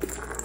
Bye.